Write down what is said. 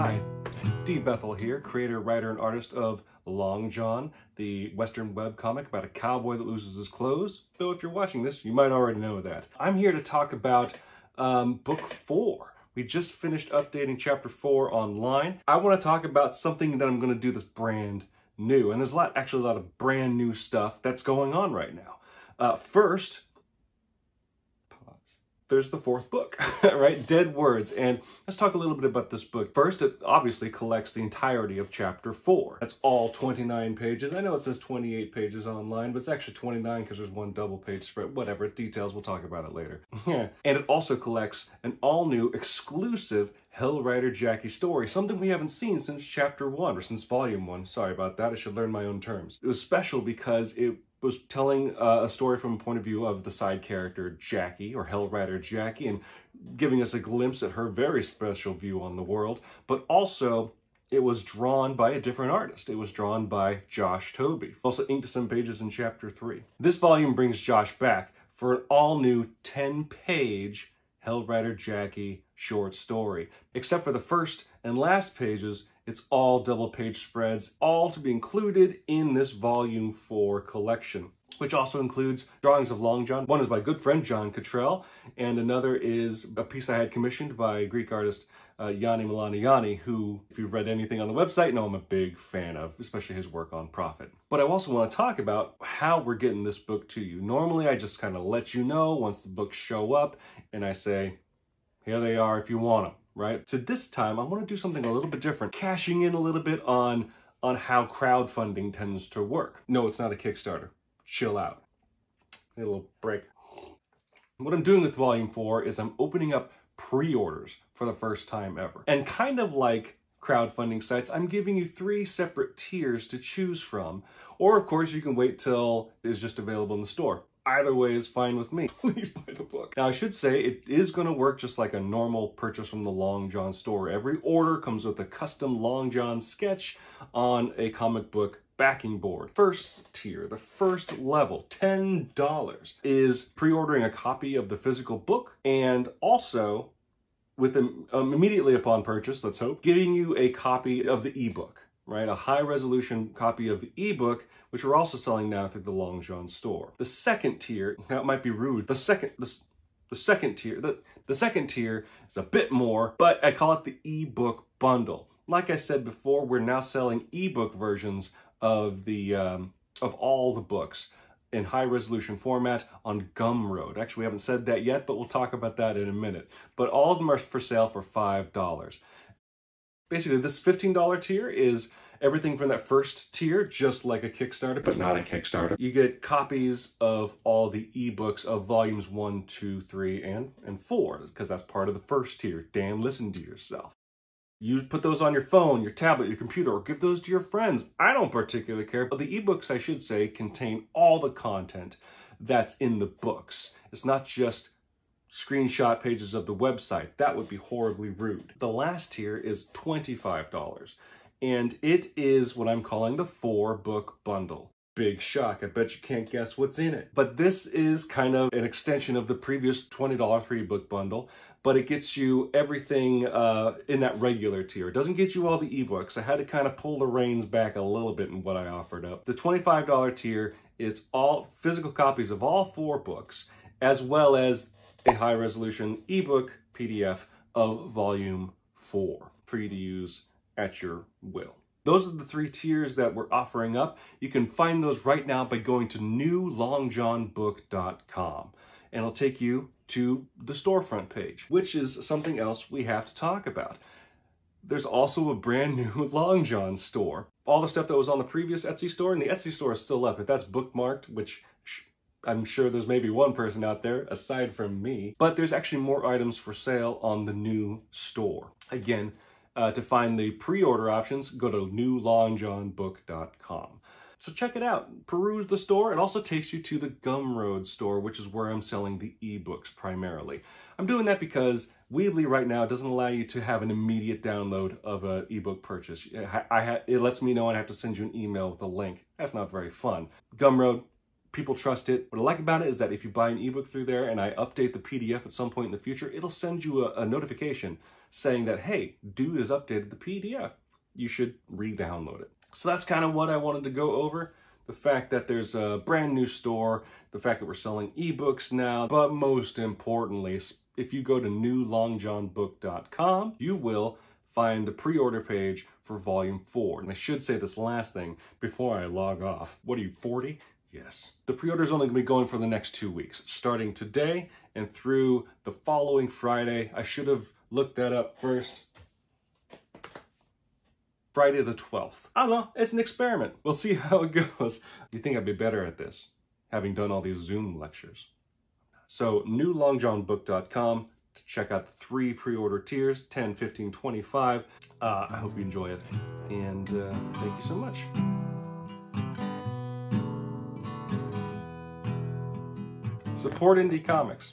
Hi, D. Bethel here, creator, writer, and artist of Long John, the Western web comic about a cowboy that loses his clothes. Though if you're watching this, you might already know that. I'm here to talk about um, book four. We just finished updating chapter four online. I want to talk about something that I'm going to do that's brand new. And there's a lot, actually a lot of brand new stuff that's going on right now. Uh, first, there's the fourth book, right? Dead Words. And let's talk a little bit about this book. First, it obviously collects the entirety of chapter four. That's all 29 pages. I know it says 28 pages online, but it's actually 29 because there's one double page spread. Whatever, it's details. We'll talk about it later. And it also collects an all new exclusive Hellrider Jackie story, something we haven't seen since chapter one or since volume one. Sorry about that. I should learn my own terms. It was special because it was telling uh, a story from a point of view of the side character Jackie, or Hellrider Jackie, and giving us a glimpse at her very special view on the world, but also it was drawn by a different artist. It was drawn by Josh Tobey. Also inked some pages in chapter 3. This volume brings Josh back for an all-new 10-page Hellrider Jackie short story. Except for the first and last pages, it's all double page spreads, all to be included in this volume four collection which also includes drawings of Long John. One is by good friend John Cottrell, and another is a piece I had commissioned by Greek artist uh, Yanni Milaniani, who, if you've read anything on the website, know I'm a big fan of, especially his work on Prophet. But I also want to talk about how we're getting this book to you. Normally, I just kind of let you know once the books show up, and I say, here they are if you want them right? So this time I want to do something a little bit different, cashing in a little bit on, on how crowdfunding tends to work. No, it's not a Kickstarter. Chill out. a little break. What I'm doing with Volume 4 is I'm opening up pre-orders for the first time ever. And kind of like crowdfunding sites, I'm giving you three separate tiers to choose from. Or of course you can wait till it's just available in the store. Either way is fine with me. Please buy the book. Now, I should say it is going to work just like a normal purchase from the Long John store. Every order comes with a custom Long John sketch on a comic book backing board. First tier, the first level, $10, is pre-ordering a copy of the physical book and also with um, immediately upon purchase, let's hope, getting you a copy of the ebook right? A high resolution copy of the ebook, which we're also selling now through the Long John store. The second tier, that might be rude, the second, the, the second tier, the, the second tier is a bit more, but I call it the ebook bundle. Like I said before, we're now selling ebook versions of the, um, of all the books in high resolution format on Gumroad. Actually, we haven't said that yet, but we'll talk about that in a minute. But all of them are for sale for $5 basically this $15 tier is everything from that first tier, just like a Kickstarter, but not a Kickstarter. You get copies of all the ebooks of volumes one, two, three, and, and four, because that's part of the first tier. Dan, listen to yourself. You put those on your phone, your tablet, your computer, or give those to your friends. I don't particularly care, but the ebooks, I should say, contain all the content that's in the books. It's not just screenshot pages of the website. That would be horribly rude. The last tier is $25, and it is what I'm calling the four book bundle. Big shock, I bet you can't guess what's in it. But this is kind of an extension of the previous $20 three book bundle, but it gets you everything uh, in that regular tier. It doesn't get you all the ebooks. I had to kind of pull the reins back a little bit in what I offered up. The $25 tier, it's all physical copies of all four books, as well as a high resolution ebook PDF of volume four for you to use at your will. Those are the three tiers that we're offering up. You can find those right now by going to newlongjohnbook.com and it'll take you to the storefront page, which is something else we have to talk about. There's also a brand new Long John store. All the stuff that was on the previous Etsy store, and the Etsy store is still up. If that's bookmarked, which I'm sure there's maybe one person out there aside from me, but there's actually more items for sale on the new store. Again, uh, to find the pre-order options, go to newlongjohnbook.com. So check it out, peruse the store. It also takes you to the Gumroad store, which is where I'm selling the ebooks primarily. I'm doing that because Weebly right now doesn't allow you to have an immediate download of an ebook purchase. I, it lets me know and I have to send you an email with a link. That's not very fun. Gumroad, People trust it. What I like about it is that if you buy an ebook through there and I update the PDF at some point in the future, it'll send you a, a notification saying that, hey, dude has updated the PDF. You should re-download it. So that's kind of what I wanted to go over. The fact that there's a brand new store, the fact that we're selling ebooks now, but most importantly, if you go to newlongjohnbook.com, you will find the pre-order page for volume 4. And I should say this last thing before I log off. What are you, 40? Yes. The pre-order is only going to be going for the next two weeks, starting today and through the following Friday. I should have looked that up first. Friday the 12th. I don't know, it's an experiment. We'll see how it goes. You think I'd be better at this, having done all these Zoom lectures. So newlongjohnbook.com to check out the three pre-order tiers, 10, 15, 25. Uh, I hope you enjoy it. And uh, thank you so much. Support indie comics.